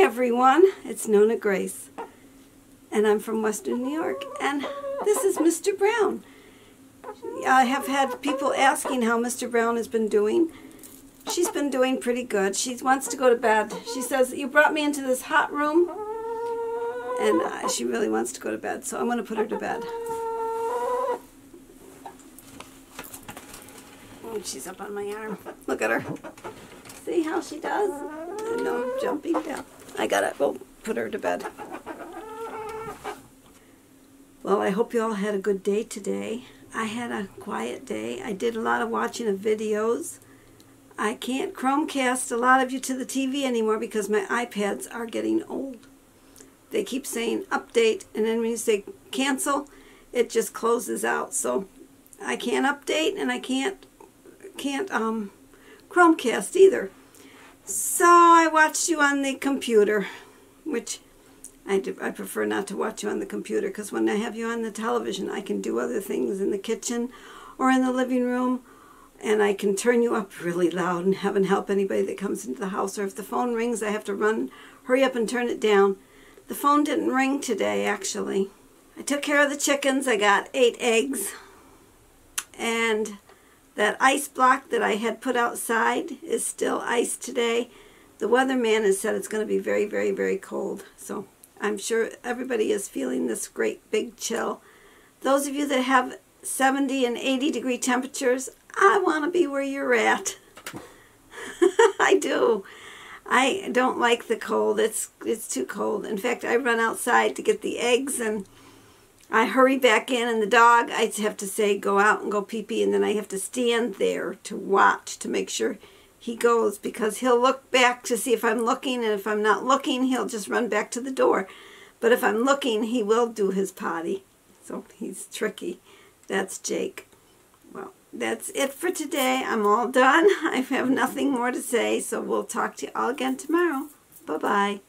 everyone. It's Nonna Grace. And I'm from Western New York. And this is Mr. Brown. I have had people asking how Mr. Brown has been doing. She's been doing pretty good. She wants to go to bed. She says, you brought me into this hot room. And uh, she really wants to go to bed. So I'm going to put her to bed. Oh, she's up on my arm. Look at her. See how she does? No jumping down. I gotta go put her to bed. Well, I hope you all had a good day today. I had a quiet day. I did a lot of watching of videos. I can't Chromecast a lot of you to the TV anymore because my iPads are getting old. They keep saying update, and then when you say cancel, it just closes out. So I can't update, and I can't can't um Chromecast either. So I watched you on the computer, which I, do, I prefer not to watch you on the computer because when I have you on the television, I can do other things in the kitchen or in the living room and I can turn you up really loud and heaven help anybody that comes into the house. Or if the phone rings, I have to run, hurry up and turn it down. The phone didn't ring today, actually. I took care of the chickens. I got eight eggs. And that ice block that I had put outside is still ice today. The weatherman has said it's going to be very, very, very cold. So I'm sure everybody is feeling this great big chill. Those of you that have 70 and 80 degree temperatures, I want to be where you're at. I do. I don't like the cold. It's it's too cold. In fact, I run outside to get the eggs and I hurry back in and the dog, I have to say, go out and go pee-pee, and then I have to stand there to watch to make sure he goes because he'll look back to see if I'm looking, and if I'm not looking, he'll just run back to the door. But if I'm looking, he will do his potty. So he's tricky. That's Jake. Well, that's it for today. I'm all done. I have nothing more to say, so we'll talk to you all again tomorrow. Bye-bye.